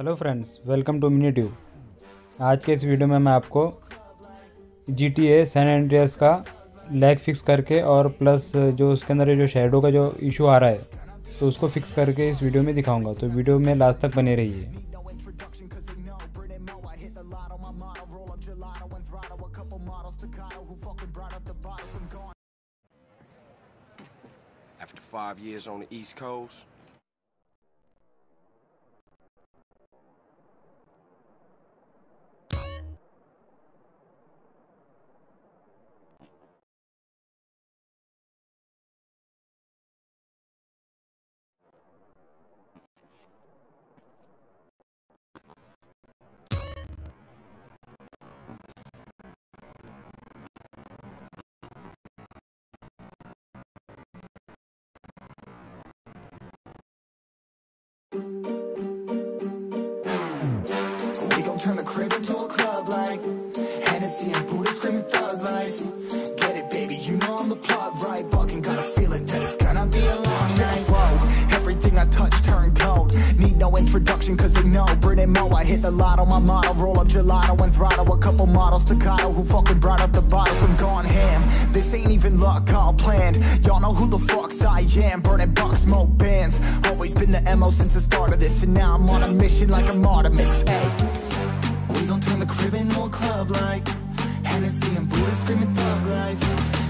Hello friends welcome to Mini Tube आज के इस वीडियो में मैं आपको G T A San Andreas का लैग फिक्स करके और प्लस जो उसके अंदर जो शेडो का जो इशू आ रहा है तो उसको फिक्स करके इस वीडियो में दिखाऊँगा। तो वीडियो में लास्ट तक बने रहिए। After five years on the East Coast, the plot right? Fucking got a feeling that it's gonna be a long night. Whoa, everything I touch turn cold. Need no introduction, cause they know Brit and Mo. I hit the lotto, my motto. Roll up gelato and throttle. A couple models, staccato, who fucking brought up the bottles. I'm gone ham. This ain't even luck, all planned. Y'all know who the fucks I am. Burning bucks, smoke bands. Always been the MO since the start of this. And now I'm on a mission like I'm Artemis. Hey. We gon' turn the crib into a club like Hennessy and Buddha screaming thug life.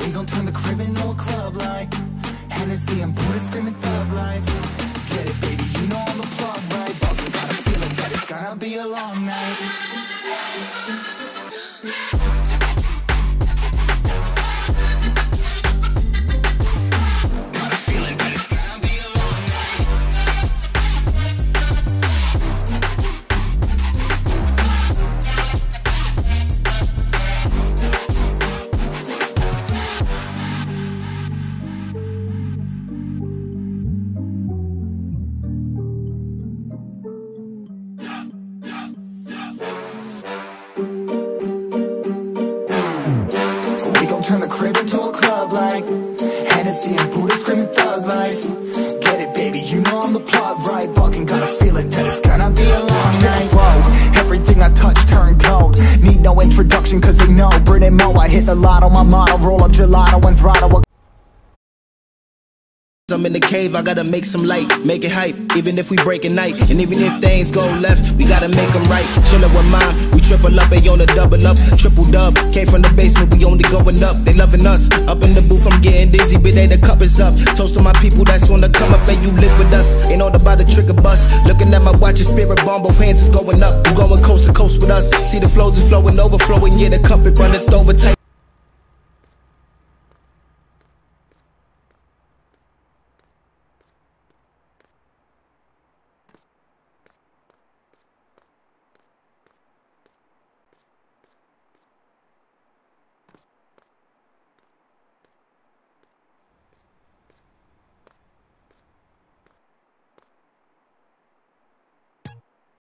We gon' turn the crib into a club like Hennessy and Buddha screaming thug life. Get it, baby, you know I'm the plug, right? Fucking got a feeling that it's gonna be a long night. Turn the crib into a club like Hennessy and Buddha screaming thug life. Get it, baby, you know I'm the plot right? Fucking got a feeling that it's gonna be a long night. Whoa, everything I touch turn cold. Need no introduction, cause they know Brit and Mo. I hit the lotto, my motto. Roll up gelato and throttle. I'm in the cave, I gotta make some light, make it hype. Even if we break a night, and even if things go left, we gotta make them right. Chillin' with mine, we triple up, they on the double up, triple dub. Came from the basement, we only going up, they loving us. Up in the booth, I'm getting dizzy, but they the cup is up. Toast to my people that's on the come up, and you live with us. Ain't all about the trigger bus. Looking at my watch, and spirit bomb, both hands is going up. You going coast to coast with us. See the flows is flowing, overflowing, yeah, the cup it runneth over tight.